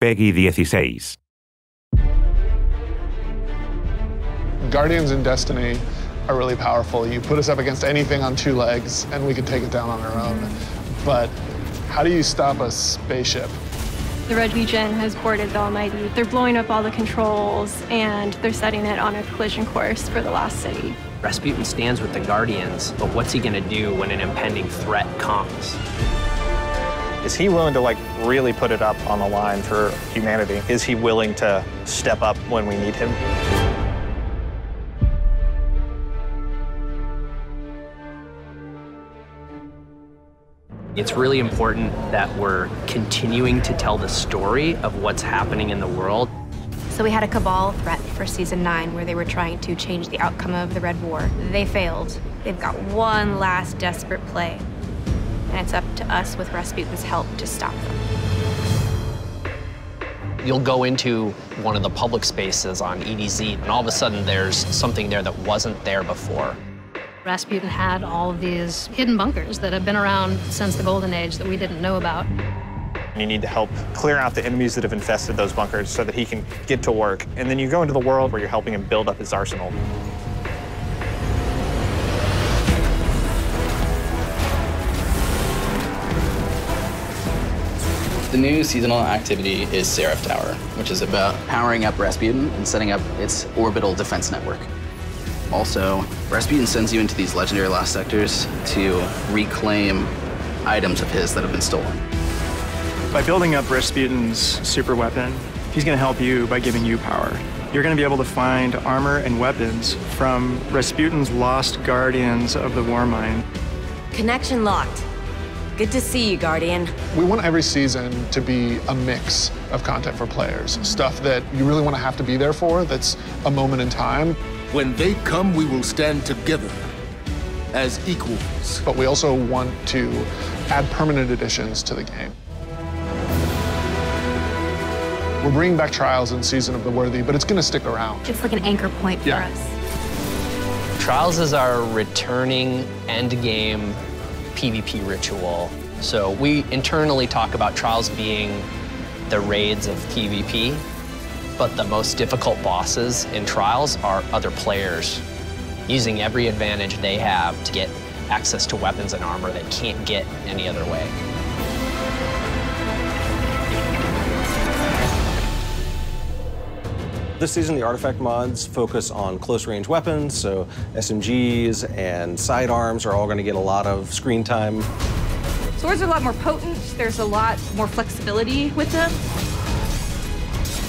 Peggy 16. Guardians in Destiny are really powerful. You put us up against anything on two legs, and we can take it down on our own. But how do you stop a spaceship? The Red Legion has boarded the Almighty. They're blowing up all the controls, and they're setting it on a collision course for the Lost City. Rasputin stands with the Guardians, but what's he gonna do when an impending threat comes? Is he willing to like really put it up on the line for humanity? Is he willing to step up when we need him? It's really important that we're continuing to tell the story of what's happening in the world. So we had a Cabal threat for season nine where they were trying to change the outcome of the Red War. They failed. They've got one last desperate play. And it's up to us with Rasputin's help to stop them. You'll go into one of the public spaces on EDZ, and all of a sudden there's something there that wasn't there before. Rasputin had all of these hidden bunkers that have been around since the Golden Age that we didn't know about. You need to help clear out the enemies that have infested those bunkers so that he can get to work. And then you go into the world where you're helping him build up his arsenal. The new seasonal activity is Seraph Tower, which is about powering up Rasputin and setting up its orbital defense network. Also, Rasputin sends you into these legendary lost sectors to reclaim items of his that have been stolen. By building up Rasputin's super weapon, he's going to help you by giving you power. You're going to be able to find armor and weapons from Rasputin's lost guardians of the Warmind. Connection locked. Good to see you, Guardian. We want every season to be a mix of content for players. Mm-hmm. Stuff that you really want to have to be there for, that's a moment in time. When they come, we will stand together as equals. But we also want to add permanent additions to the game. We're bringing back Trials in Season of the Worthy, but it's going to stick around. It's like an anchor point for Yeah. us. Trials is our returning endgame PvP ritual. So we internally talk about Trials being the raids of PvP, but the most difficult bosses in Trials are other players using every advantage they have to get access to weapons and armor that can't get any other way. This season, the artifact mods focus on close range weapons, so SMGs and sidearms are all going to get a lot of screen time. Swords are a lot more potent. There's a lot more flexibility with them.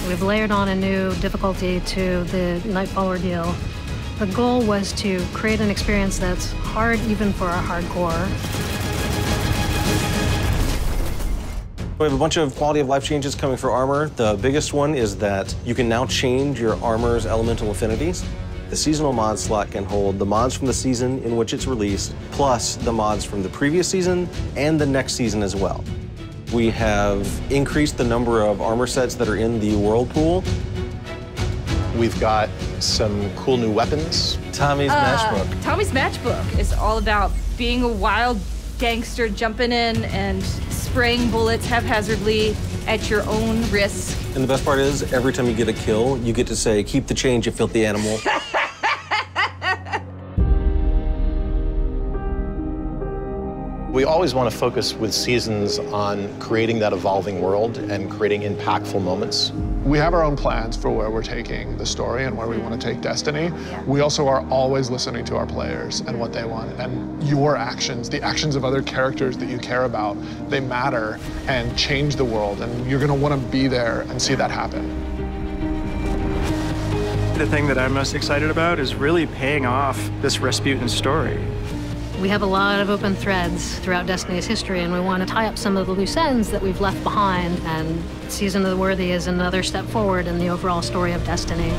We've layered on a new difficulty to the Nightfall ordeal. The goal was to create an experience that's hard even for a hardcore. We have a bunch of quality of life changes coming for armor. The biggest one is that you can now change your armor's elemental affinities. The seasonal mod slot can hold the mods from the season in which it's released, plus the mods from the previous season and the next season as well. We have increased the number of armor sets that are in the world pool. We've got some cool new weapons. Tommy's Uh, Tommy's Matchbook is all about being a wild gangster jumping in and spraying bullets haphazardly at your own risk. And the best part is, every time you get a kill, you get to say, keep the change, you filthy animal. We always want to focus with seasons on creating that evolving world and creating impactful moments. We have our own plans for where we're taking the story and where we want to take Destiny. We also are always listening to our players and what they want. And your actions, the actions of other characters that you care about, they matter and change the world. And you're going to want to be there and see that happen. The thing that I'm most excited about is really paying off this Rasputin story. We have a lot of open threads throughout Destiny's history, and we want to tie up some of the loose ends that we've left behind. And Season of the Worthy is another step forward in the overall story of Destiny.